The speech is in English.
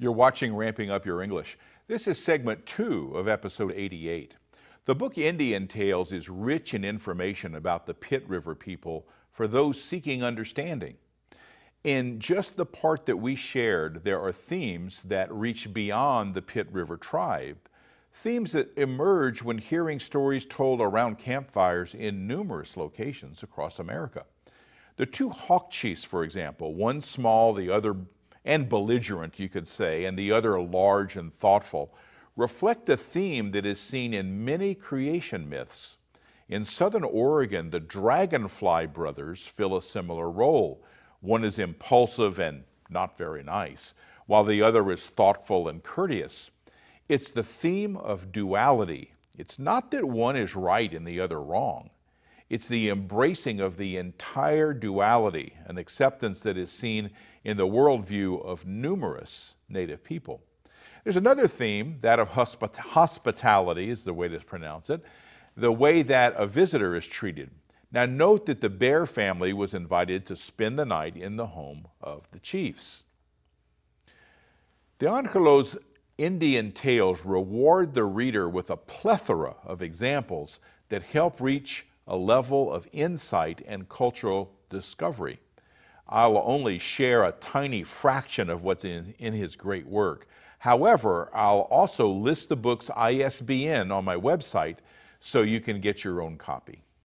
You're watching Ramping Up Your English. This is segment two of episode 88. The book Indian Tales is rich in information about the Pit River people for those seeking understanding. In just the part that we shared, there are themes that reach beyond the Pit River tribe, themes that emerge when hearing stories told around campfires in numerous locations across America. The two Hawk Chiefs, for example, one small, the other and belligerent, you could say, and the other large and thoughtful, reflect a theme that is seen in many creation myths. In southern Oregon, the Dragonfly brothers fill a similar role. One is impulsive and not very nice, while the other is thoughtful and courteous. It's the theme of duality. It's not that one is right and the other wrong. It's the embracing of the entire duality, an acceptance that is seen in the worldview of numerous Native people. There's another theme, that of hospitality is the way to pronounce it, the way that a visitor is treated. Now note that the Bear family was invited to spend the night in the home of the chiefs. De Angulo's Indian tales reward the reader with a plethora of examples that help reach a level of insight and cultural discovery. I'll only share a tiny fraction of what's in, in his great work. However, I'll also list the book's ISBN on my website so you can get your own copy.